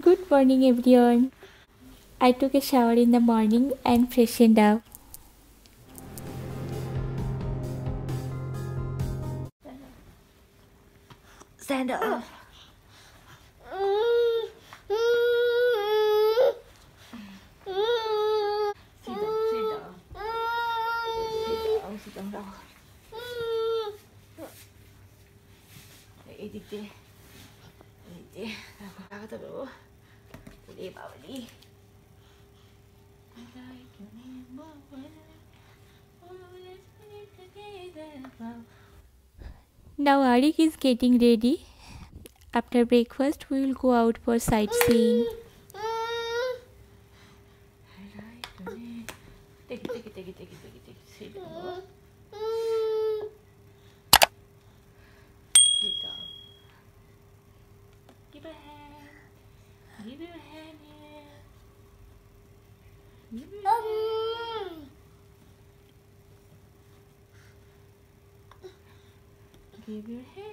Good morning, everyone. I took a shower in the morning and freshened up. Stand up. Um, Now Aarik is getting ready. After breakfast, we will go out for sightseeing. Take it, take it, take it, take it, take it, down. Give a hand. Give your hand here. Give your hand give your head.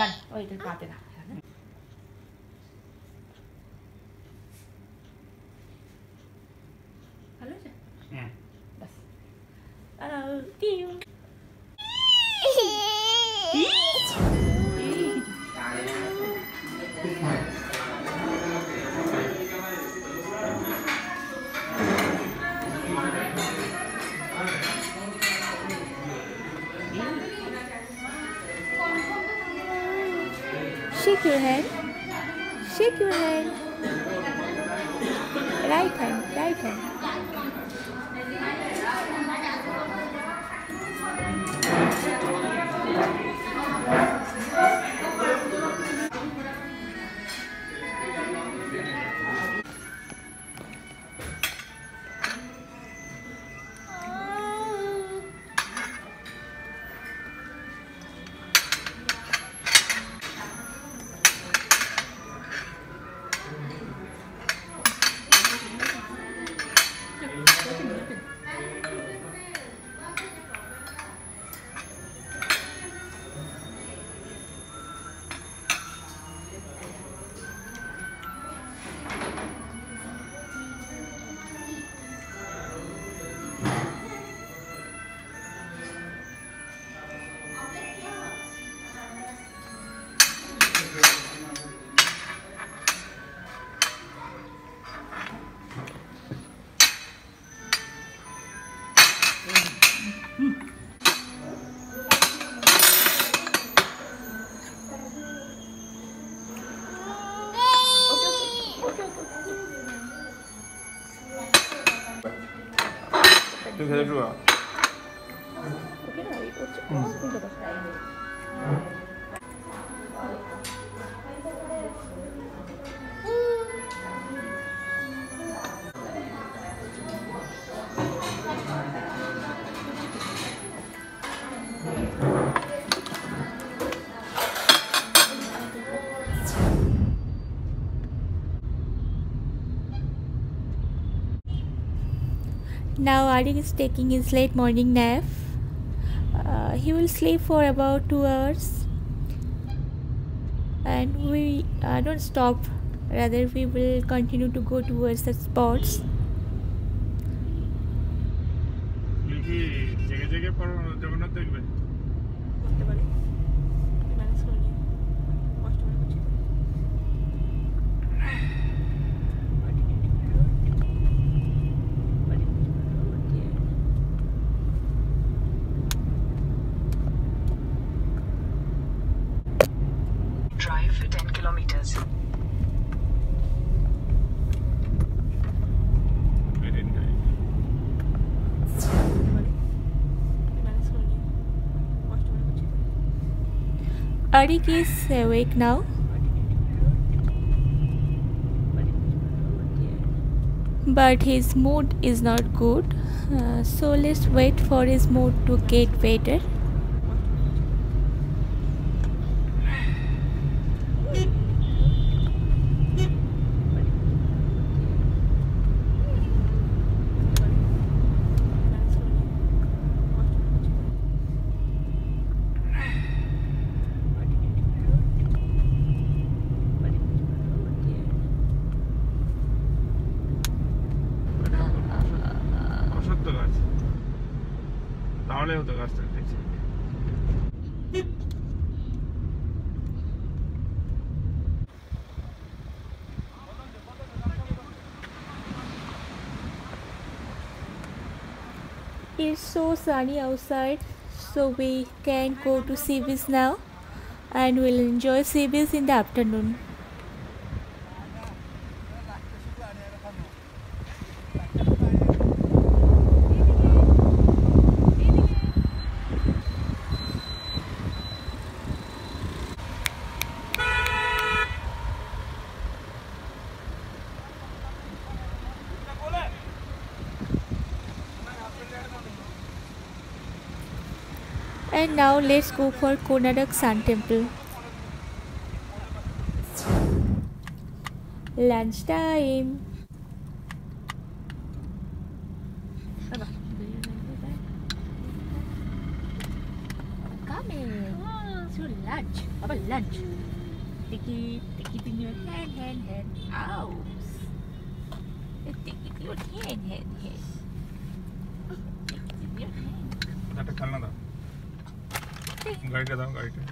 Dale, oíte el pátela. Now Aarik is taking his late morning nap. Uh, he will sleep for about two hours. And we uh, don't stop. Rather, we will continue to go towards the spots. Aarik is awake now. But his mood is not good. Uh, so let's wait for his mood to get better. It's so sunny outside, so we can go to sea beach now and we'll enjoy sea beach in the afternoon. And now let's go for Konarak Sun Temple. Lunch time. Coming. So lunch. Baba lunch. Take it. Take it in your hand, hand, hand. Ow. Take it in your hand, hand, hand. গাড়িটা দাও গাড়িটা।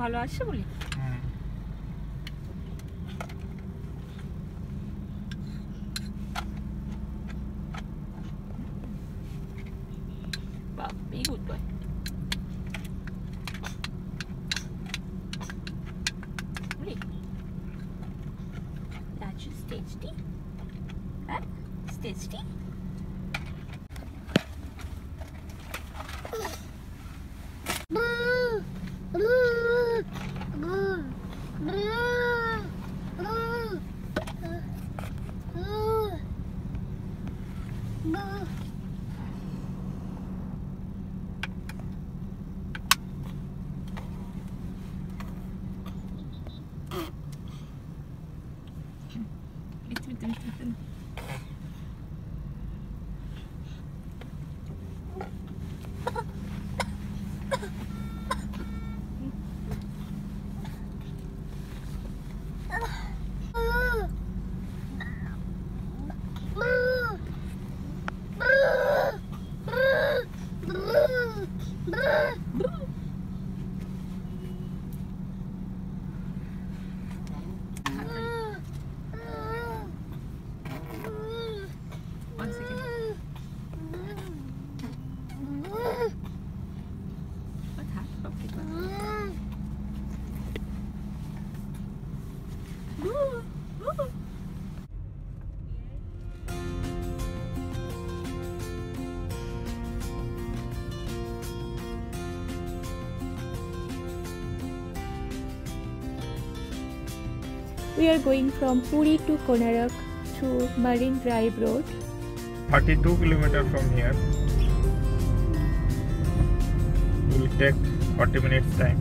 ভালো আছে বলি? We are going from Puri to Konarak through Marine Drive Road. 32 kilometer from here will take 40 minutes time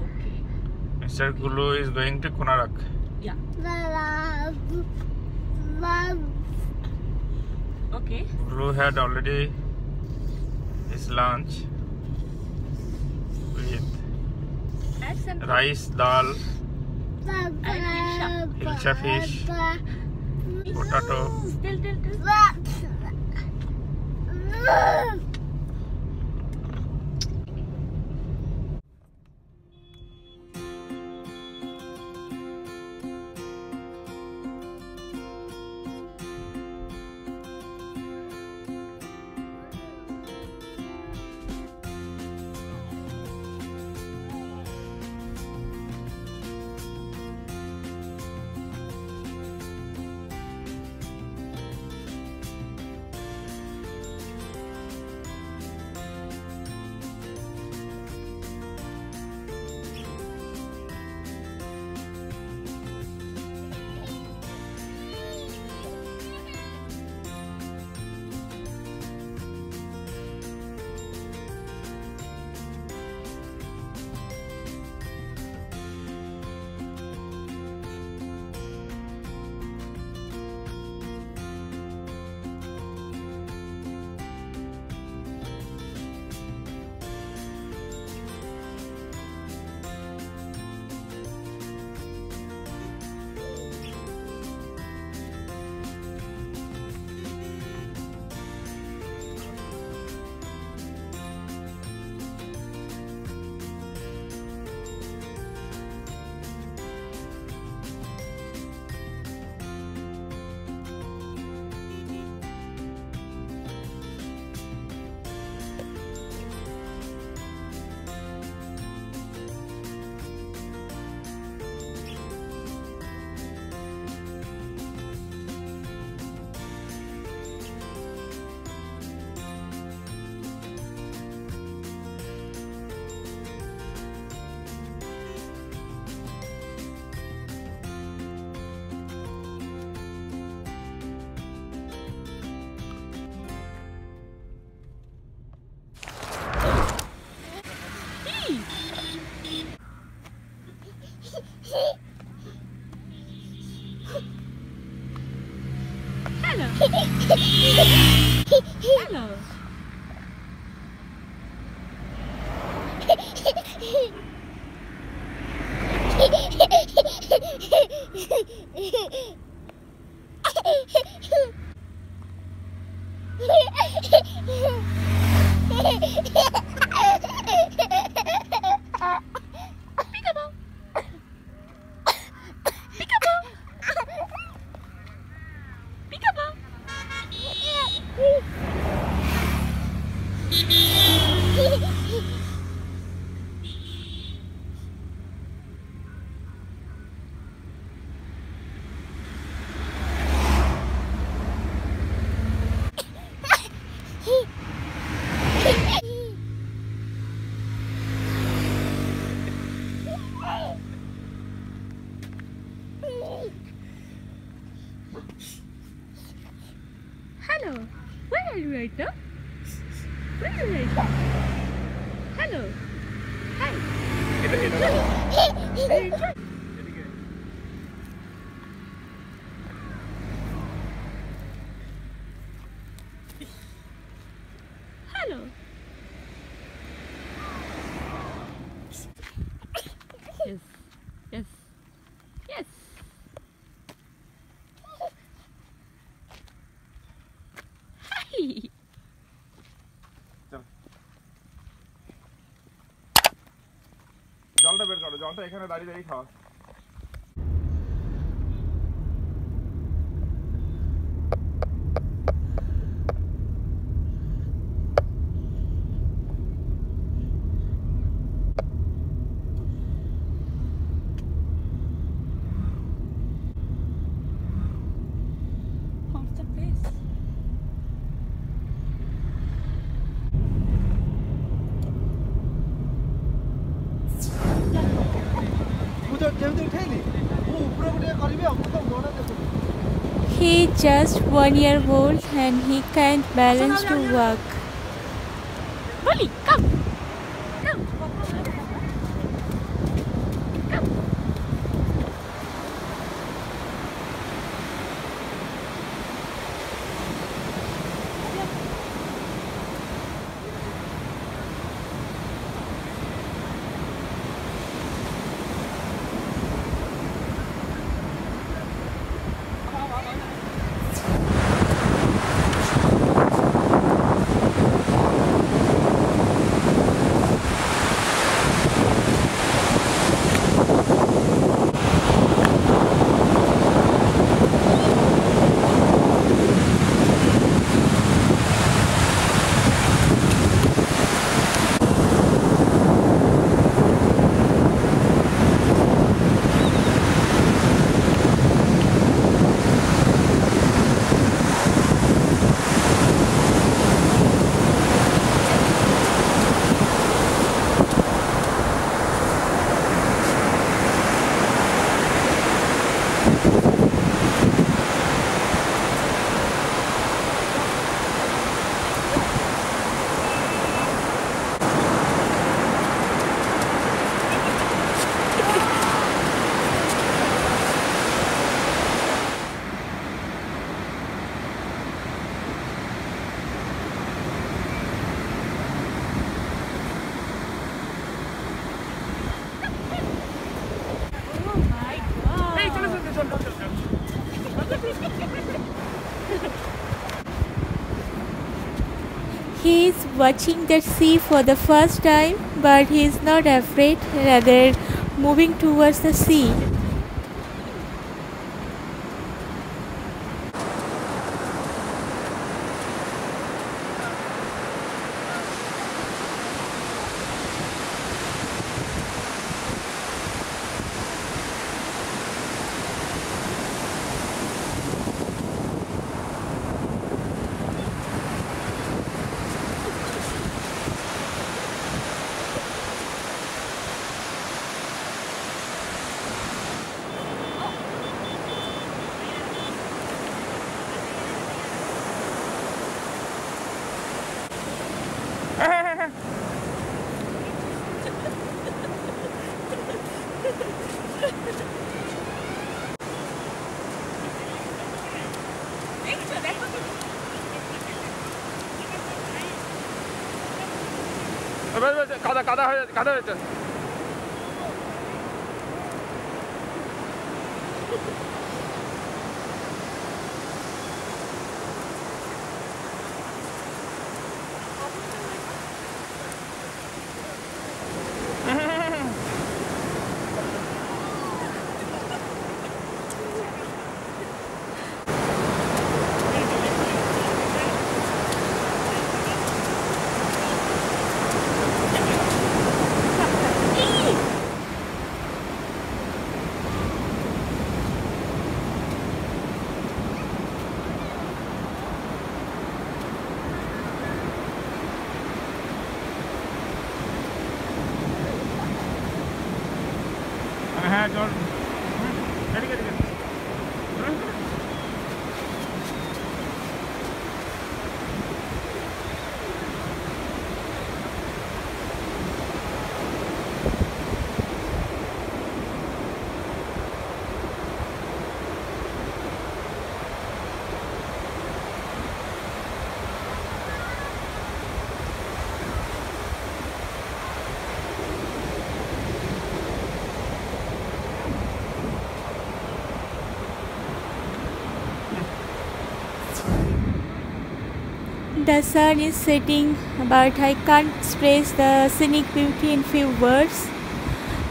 Okay. Mr. Gulu is going to Kunarak. Yeah. Okay. Gulu had already his lunch with Add some rice dal Hilsa fish. potato Still, still, still. জলটা এখানে দাঁড়িয়ে দাঁড়িয়ে খাওয়া। He just one year old and he can't balance to walk. Watching the sea for the first time, but he is not afraid, rather moving towards the sea. 唔唔唔，搞得搞的，搞的去。gördüm. Hadi gidelim. The sun is setting, but I can't express the scenic beauty in few words.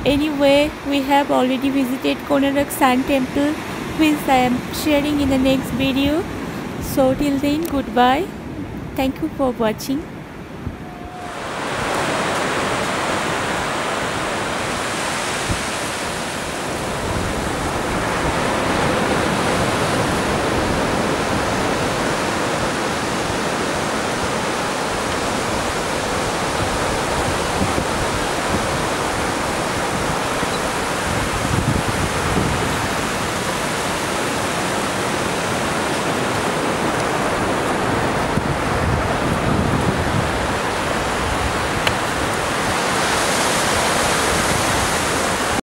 Anyway, we have already visited Konarak Sun Temple, which I am sharing in the next video. So till then, goodbye. Thank you for watching.